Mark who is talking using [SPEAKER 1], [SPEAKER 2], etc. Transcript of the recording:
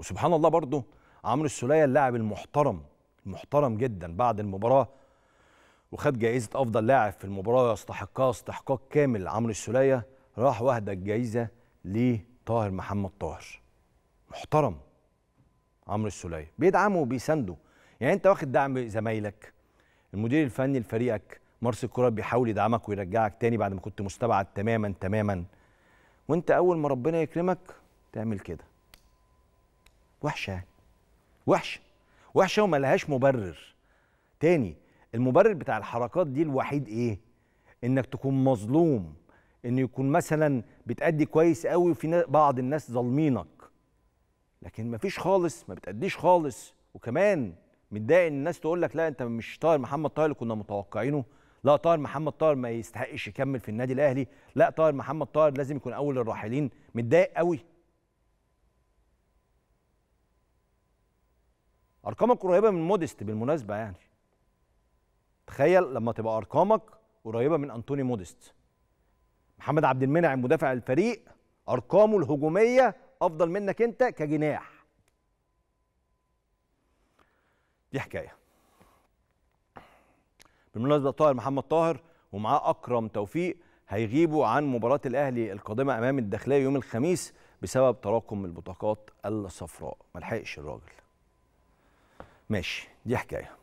[SPEAKER 1] وسبحان الله برضه عمرو السولية اللاعب المحترم المحترم جدا بعد المباراة وخد جائزة أفضل لاعب في المباراة يستحقها استحقاق كامل عمرو السولية راح واهدى الجائزة لطاهر محمد طاهر. محترم عمرو السولية بيدعمه وبيسانده. يعني أنت واخد دعم زمايلك المدير الفني لفريقك مارس الكرة بيحاول يدعمك ويرجعك تاني بعد ما كنت مستبعد تماما تماما. وأنت أول ما ربنا يكرمك تعمل كده. وحشة يعني. وحشة. وحشة وما لهاش مبرر. تاني المبرر بتاع الحركات دي الوحيد إيه؟ إنك تكون مظلوم. إن يكون مثلا بتأدي كويس قوي وفي بعض الناس ظالمينك. لكن مفيش خالص ما بتأديش خالص. وكمان متضايق إن الناس تقول لك لا أنت مش طاهر محمد طاهر اللي كنا متوقعينه. لا طاهر محمد طاهر ما يستحقش يكمل في النادي الأهلي. لا طاهر محمد طاهر لازم يكون أول الراحلين. متضايق قوي أرقامك قريبة من موديست بالمناسبة يعني. تخيل لما تبقى أرقامك قريبة من أنطوني موديست محمد عبد المنعم مدافع الفريق أرقامه الهجومية أفضل منك أنت كجناح. دي حكاية. بالمناسبة طاهر محمد طاهر ومعاه أكرم توفيق هيغيبوا عن مباراة الأهلي القادمة أمام الداخلية يوم الخميس بسبب تراكم البطاقات الصفراء. ملحقش الراجل. ماشي دي حكاية.